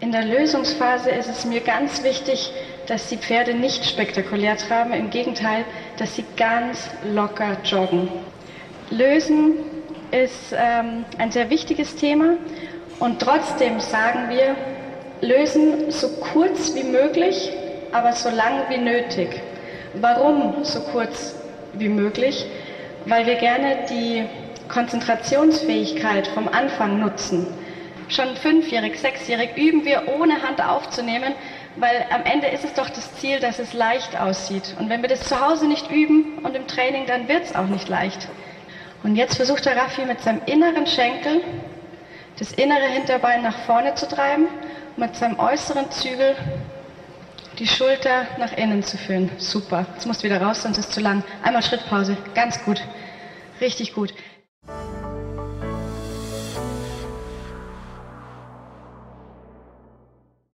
In der Lösungsphase ist es mir ganz wichtig, dass die Pferde nicht spektakulär traben, im Gegenteil, dass sie ganz locker joggen. Lösen ist ähm, ein sehr wichtiges Thema und trotzdem sagen wir, lösen so kurz wie möglich, aber so lang wie nötig. Warum so kurz wie möglich? Weil wir gerne die Konzentrationsfähigkeit vom Anfang nutzen. Schon fünfjährig, sechsjährig üben wir ohne Hand aufzunehmen, weil am Ende ist es doch das Ziel, dass es leicht aussieht. Und wenn wir das zu Hause nicht üben und im Training, dann wird es auch nicht leicht. Und jetzt versucht der Raffi mit seinem inneren Schenkel das innere Hinterbein nach vorne zu treiben mit seinem äußeren Zügel die Schulter nach innen zu führen. Super. Jetzt musst du wieder raus, sonst ist es zu lang. Einmal Schrittpause. Ganz gut. Richtig gut.